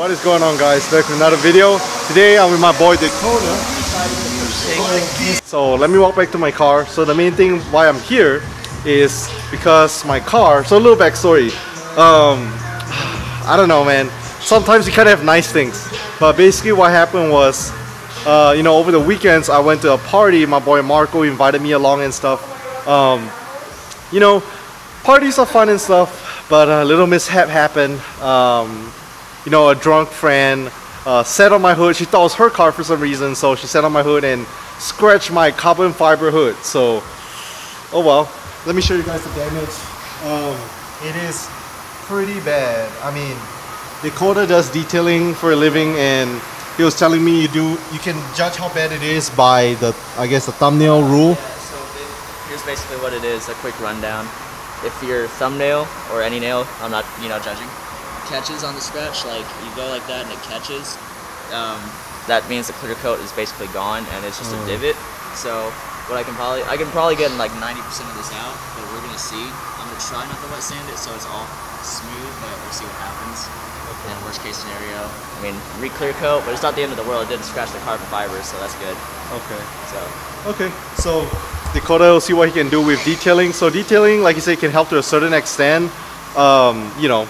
What is going on guys? Back with another video. Today I'm with my boy Dakota. So let me walk back to my car. So the main thing why I'm here is because my car, so a little backstory. Um, I don't know man. Sometimes you kind of have nice things. But basically what happened was, uh, you know, over the weekends I went to a party. My boy Marco invited me along and stuff. Um, you know, parties are fun and stuff, but a little mishap happened. Um, you know, a drunk friend uh, sat on my hood. She thought it was her car for some reason, so she sat on my hood and scratched my carbon fiber hood. So, oh well. Let me show you guys the damage. Um, it is pretty bad. I mean, Dakota does detailing for a living, and he was telling me you do you can judge how bad it is by the I guess the thumbnail rule. Yeah, so it, here's basically what it is, a quick rundown. If your thumbnail or any nail, I'm not, you know, judging, catches on the scratch, like you go like that and it catches, um, that means the clear coat is basically gone and it's just Oh. a divot. So what I can probably, I can probably get like 90% of this out, but we're gonna see. I'm gonna try not to wet sand it so it's all smooth, but we'll see what happens. And worst case scenario, I mean, re-clear coat, but it's not the end of the world. It didn't scratch the carbon fiber, so that's good. Okay. So Okay, so Dakota will see what he can do with detailing. So detailing, like you say, can help to a certain extent. Um, you know,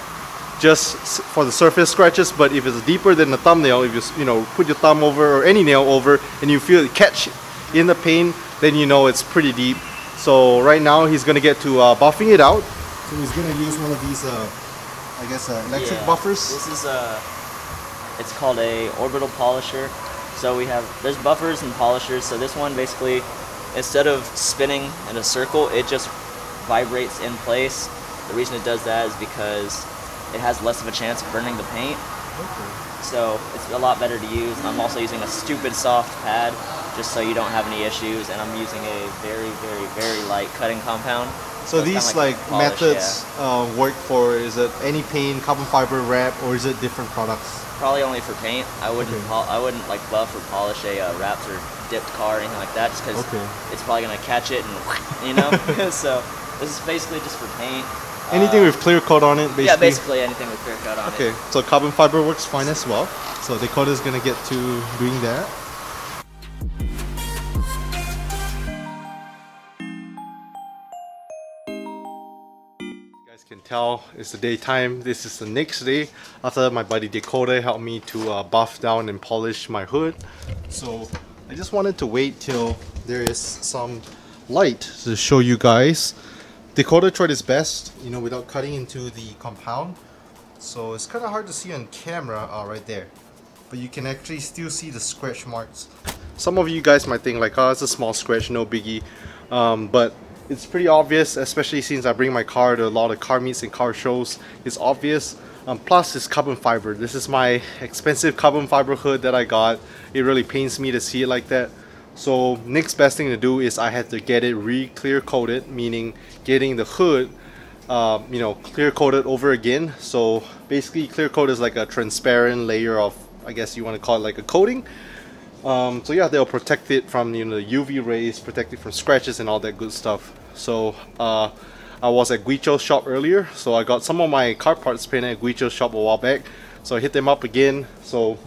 just for the surface scratches. But if it's deeper than the thumbnail, if you you know put your thumb over or any nail over, and you feel it catch in the paint, then you know it's pretty deep. So right now he's gonna get to uh, buffing it out. So he's gonna use one of these, uh, I guess, uh, electric Yeah. buffers. This is a, it's called a orbital polisher. So we have, there's buffers and polishers. So this one basically, instead of spinning in a circle, it just vibrates in place. The reason it does that is because it has less of a chance of burning the paint. So it's a lot better to use. I'm also using a stupid soft pad just so you don't have any issues. And I'm using a very, very, very light cutting compound. So kinda these like like, polish, methods uh, work for is it any paint, carbon fiber wrap, or is it different products? Probably only for paint. I wouldn't. Okay. I wouldn't like buff or polish a uh, wrapped or dipped car or anything like that, just because Okay. it's probably gonna catch it and you know. so this is basically just for paint. Anything Uh, with clear coat on it, basically. yeah, basically anything with clear coat on Okay, it. so carbon fiber works fine as well. So Dakota's gonna get to doing that. Tell it's the daytime. This is the next day after my buddy Dakota helped me to uh, buff down and polish my hood. So I just wanted to wait till there is some light to show you guys. Dakota tried his best, you know, without cutting into the compound. So it's kind of hard to see on camera uh, right there. But you can actually still see the scratch marks. Some of you guys might think like, oh, it's a small scratch, no biggie. Um, but it's pretty obvious, especially since I bring my car to a lot of car meets and car shows. It's obvious. Um, plus, it's carbon fiber. This is my expensive carbon fiber hood that I got. It really pains me to see it like that. So next best thing to do is I had to get it re-clear coated, meaning getting the hood uh, you know, clear coated over again. So basically, clear coat is like a transparent layer of, I guess you want to call it like a coating. Um, so yeah, they'll protect it from you know the UV rays, protect it from scratches and all that good stuff. So uh, I was at Guicho's shop earlier, so I got some of my car parts painted at Guicho's shop a while back. So I hit them up again. So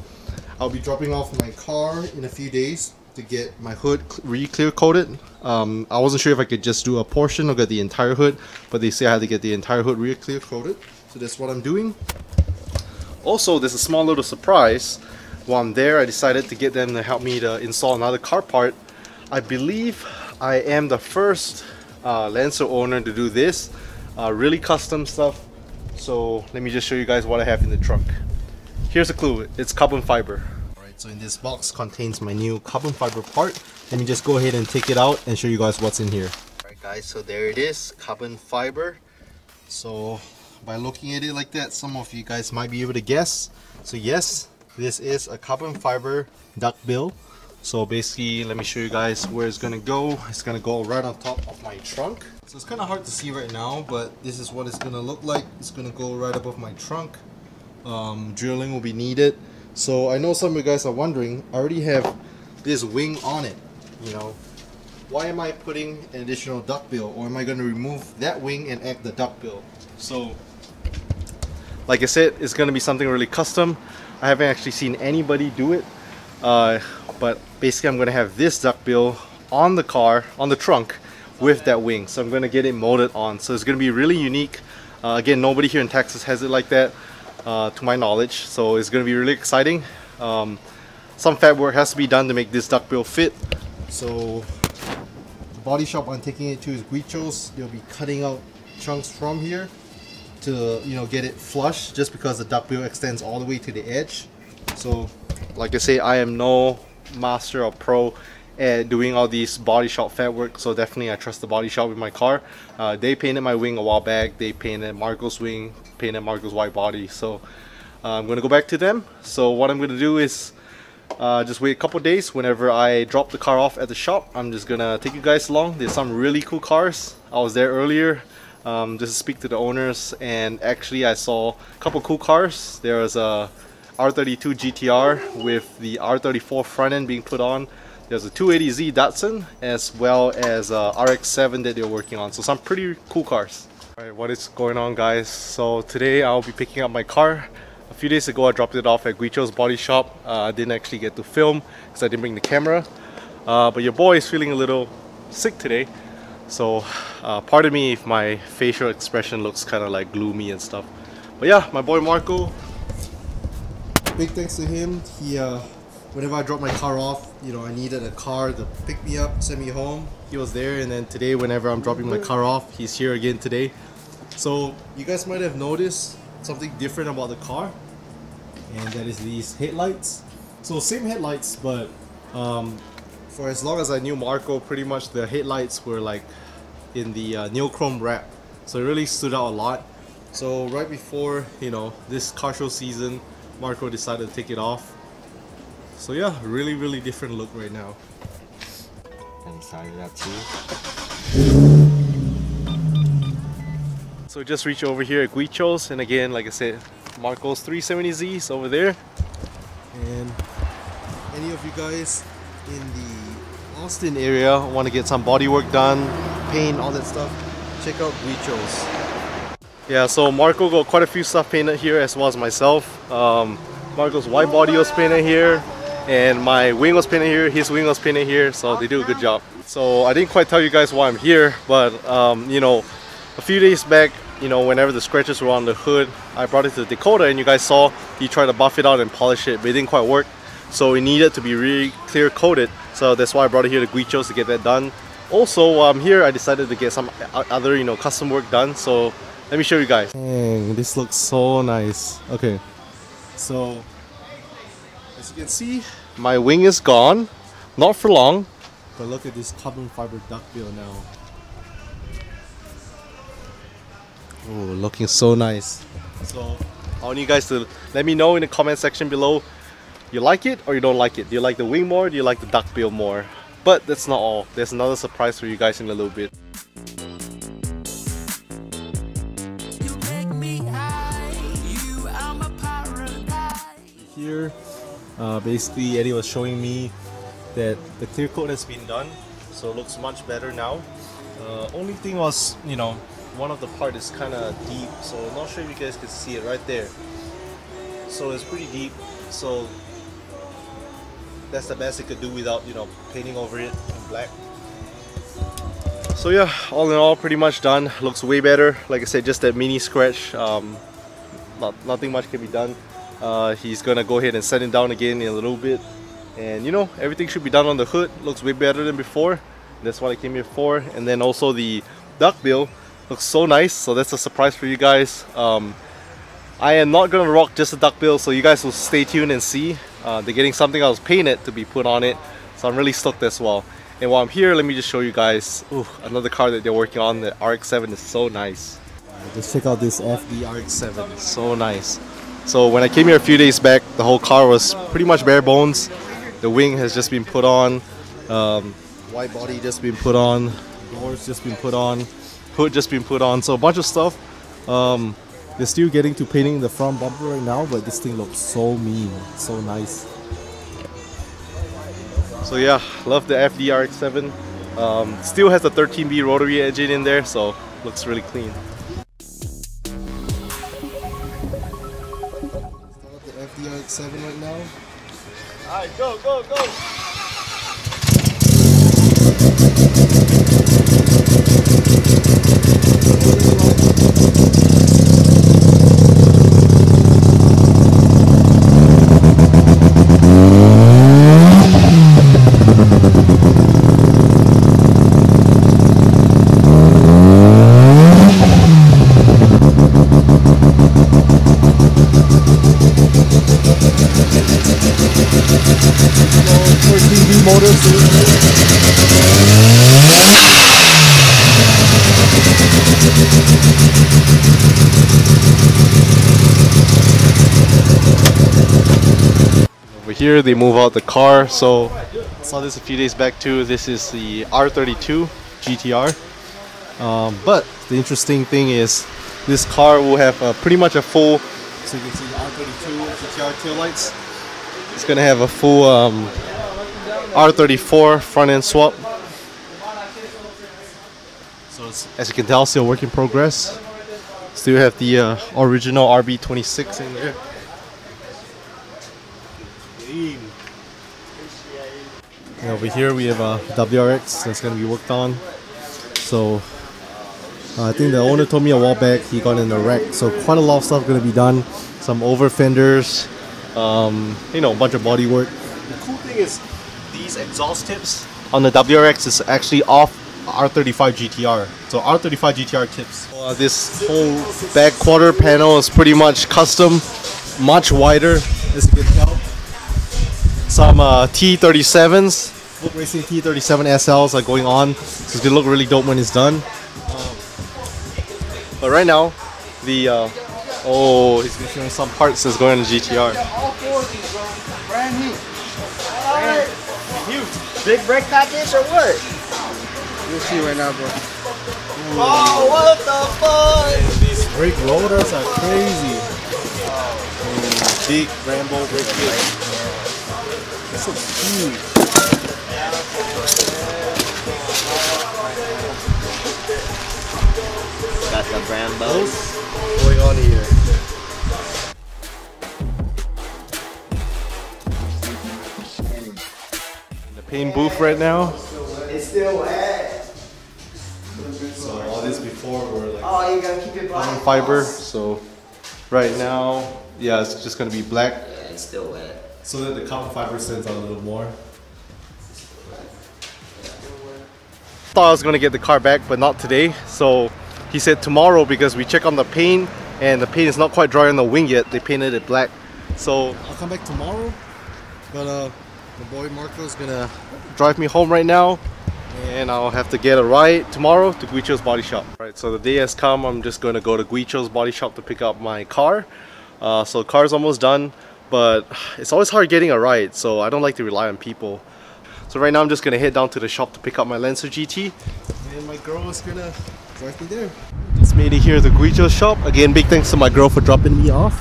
I'll be dropping off my car in a few days to get my hood re-clear coated. Um, I wasn't sure if I could just do a portion or get the entire hood, but they say I had to get the entire hood re-clear coated. So that's what I'm doing. Also, there's a small little surprise. While I'm there, I decided to get them to help me to install another car part. I believe I am the first uh, Lancer owner to do this. Uh, really custom stuff. So let me just show you guys what I have in the trunk. Here's a clue. It's carbon fiber. Alright, so in this box contains my new carbon fiber part. Let me just go ahead and take it out and show you guys what's in here. Alright guys, so there it is, carbon fiber. So by looking at it like that, some of you guys might be able to guess. So yes, this is a carbon fiber duck bill. So basically, let me show you guys where it's gonna go. It's gonna go right on top of my trunk. So it's kind of hard to see right now, but this is what it's gonna look like. It's gonna go right above my trunk. Um, drilling will be needed. So I know some of you guys are wondering, I already have this wing on it, you know. why am I putting an additional duckbill or am I to remove that wing and add the duckbill? So like I said, it's to be something really custom. I haven't actually seen anybody do it. Uh, but basically I'm to have this duckbill on the car, on the trunk with that wing. So I'm to get it molded on. So it's to be really unique. Uh, again, nobody here in Texas has it like that uh, to my knowledge. So it's to be really exciting. Um, some fab work has to be done to make this duckbill fit. So the body shop I'm taking it to is Guicho's. They'll be cutting out chunks from here to you know get it flush just because the duckbill extends all the way to the edge. So like I say, I am no master or pro at doing all these body shop fab work so definitely I trust the body shop with my car. Uh, they painted my wing a while back. They painted Marco's wing painted Marco's white body. So uh, I'm gonna go back to them. So what I'm gonna do is uh, just wait a couple days. Whenever I drop the car off at the shop I'm just gonna take you guys along. There's some really cool cars. I was there earlier um, just to speak to the owners and actually I saw a couple cool cars. There was a R32 GTR with the R34 front end being put on there's a 280Z Datsun as well as a RX-7 that they're working on so some pretty cool cars Alright, what is going on guys? So today I'll be picking up my car a few days ago I dropped it off at Guicho's body shop. Uh, I didn't actually get to film because I didn't bring the camera. Uh, but your boy is feeling a little sick today. So uh, pardon me if my facial expression looks kind of like gloomy and stuff. But yeah, my boy Marco. Big thanks to him. He, uh, whenever I dropped my car off, you know, I needed a car to pick me up, send me home. He was there and then today whenever I'm dropping my car off, he's here again today. So you guys might have noticed something different about the car and that is these headlights so same headlights but um, for as long as I knew Marco pretty much the headlights were like in the uh, neochrome wrap so it really stood out a lot so right before you know this car show season Marco decided to take it off. So yeah really really different look right now. I decided that too. So just reach over here at Guicho's and again like I said Marco's 370Z is over there. And any of you guys in the Austin area want to get some body work done paint all that stuff check out Guicho's yeah so Marco got quite a few stuff painted here as well as myself um, Marco's white body was painted here and my wing was painted here his wing was painted here so they do a good job so I didn't quite tell you guys why I'm here but um, you know a few days back you know, whenever the scratches were on the hood, I brought it to the Dakota and you guys saw he tried to buff it out and polish it, but it didn't quite work. So it needed to be really clear coated. So that's why I brought it here to Guicho's to get that done. Also, while I'm here, I decided to get some other, you know, custom work done. So let me show you guys. Dang, this looks so nice. Okay, so as you can see, my wing is gone. Not for long, but look at this carbon fiber duckbill now. Oh, looking so nice. So I want you guys to let me know in the comment section below you like it or you don't like it. Do you like the wing more? Do you like the duckbill more? But that's not all. There's another surprise for you guys in a little bit. Uh, basically Eddie was showing me that the clear coat has been done, so it looks much better now. Uh, only thing was, you know, one of the part is kind of deep so I'm not sure if you guys can see it right there. So it's pretty deep so that's the best it could do without you know painting over it in black. So yeah all in all pretty much done. Looks way better. Like I said just that mini scratch um, not, nothing much can be done uh, he's gonna go ahead and set it down again in a little bit. And you know everything should be done on the hood. Looks way better than before. That's what I came here for. And then also the duckbill looks so nice. So that's a surprise for you guys. Um, I am not gonna rock just a duckbill so you guys will stay tuned and see. Uh, they're getting something else painted to be put on it. So I'm really stoked as well. And while I'm here let me just show you guys ooh, another car that they're working on. The RX-7 is so nice. Just check out this FD RX-7 so nice so when I came here a few days back the whole car was pretty much bare bones. The wing has just been put on. Um, white body just been put on. Doors just been put on. Hood just been put on. So a bunch of stuff. Um, they're still getting to painting the front bumper right now but this thing looks so mean so nice. So yeah love the FDRX7 Um, still has the 13B rotary engine in there, so looks really clean. Alright, go, go, go! Here, they move out the car. So, saw this a few days back too. This is the R32 GTR. Um, but the interesting thing is, this car will have uh, pretty much a full. So you can see the R32 GTR tail lights. It's gonna have a full um, R34 front end swap. So as you can tell, still work in progress. Still have the uh, original RB26 in there. Over here we have a WRX that's going to be worked on. So uh, I think the owner told me a while back he got in a wreck. So quite a lot of stuff going to be done. Some over fenders, um, you know, a bunch of body work. The cool thing is these exhaust tips on the WRX is actually off R35 GTR. So R35 GTR tips. Uh, this whole back quarter panel is pretty much custom, much wider as you can tell some uh, T37s, Volk Racing T37 SLs are going on, so it's gonna look really dope when it's done. Um, but right now, the uh, oh, he's gonna show some parts that's going on the GTR. All four of these, bro. Brand new. Brand new. Big brake package or what? You'll see right now, bro. Oh, what the fuck? These brake rotors are crazy. Big Brembo brake kit. This looks huge. Got the Brembos. What's going on here? In the paint booth right now. It's still wet. So all this before were like Oh, you gotta keep it black. carbon fiber. So right now, yeah, it's just gonna be black. Yeah, it's still wet. So that the carbon fiber stands out a little more. Thought I was gonna get the car back, but not today. So he said tomorrow because we check on the paint and the paint is not quite dry on the wing yet. They painted it black. So I'll come back tomorrow. But uh, my boy Marco's gonna drive me home right now. And I'll have to get a ride tomorrow to Guicho's body shop. Right, so the day has come. I'm just gonna go to Guicho's body shop to pick up my car. Uh, so car's almost done, but it's always hard getting a ride. So I don't like to rely on people. So right now I'm just gonna head down to the shop to pick up my Lancer GT. And my girl is gonna drive me there. Just made it here at the Guicho's shop. Again, big thanks to my girl for dropping me off.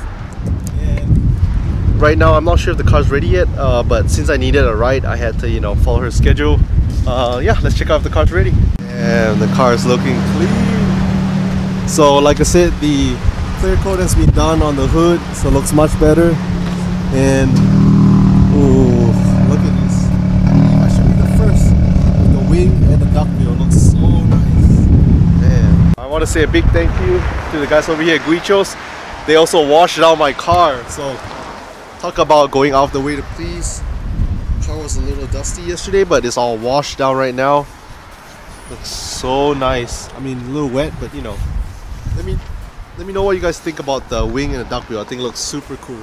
And right now I'm not sure if the car's ready yet, uh, but since I needed a ride, I had to, you know, follow her schedule. Uh, yeah, let's check out if the car's ready. And the car is looking clean. So like I said, the clear coat has been done on the hood, so it looks much better. And ooh, look at this. I should be the first with the wing and the duckbill. Looks so nice. Man. I want to say a big thank you to the guys over here at Guichos. They also washed out my car. So talk about going out of the way to please. Car was a little dusty yesterday, but it's all washed down right now. Looks so nice. I mean, a little wet, but you know. Let me let me know what you guys think about the wing and the duckbill. I think it looks super cool.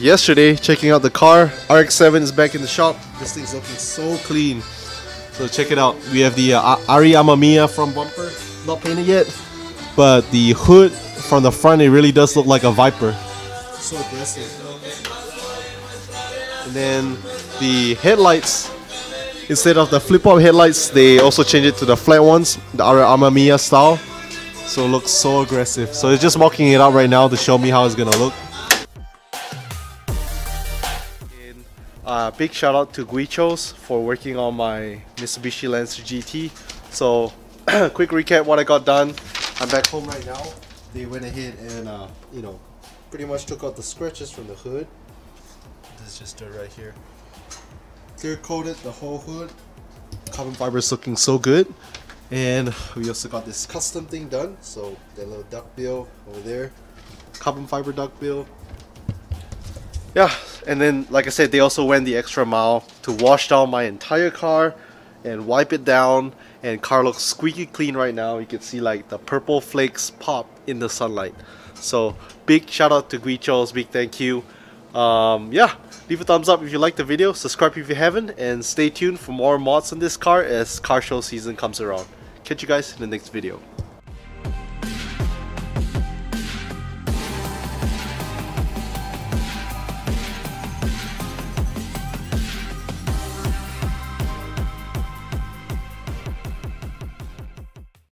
Yesterday checking out the car. RX-7 is back in the shop. This thing's looking so clean. So check it out. We have the uh, RE Amemiya from bumper, not painted yet. but the hood from the front it really does look like a Viper. So aggressive. And then the headlights, instead of the flip-up headlights, they also change it to the flat ones, the RE Amemiya style. So it looks so aggressive. So it's just mocking it up right now to show me how it's gonna look. Uh, big shout out to Guichos for working on my Mitsubishi Lancer GT. So quick recap what I got done. I'm back home right now. They went ahead and uh, you know pretty much took out the scratches from the hood. This is just dirt right here. Clear coated the whole hood. Carbon fiber is looking so good. And we also got this custom thing done. So that little duck bill over there. Carbon fiber duck bill. Yeah, and then like I said, they also went the extra mile to wash down my entire car and wipe it down. And car looks squeaky clean right now. You can see like the purple flakes pop in the sunlight. So big shout out to Guichos, big thank you. Um, yeah, leave a thumbs up if you liked the video, subscribe if you haven't, and stay tuned for more mods on this car as car show season comes around. Catch you guys in the next video.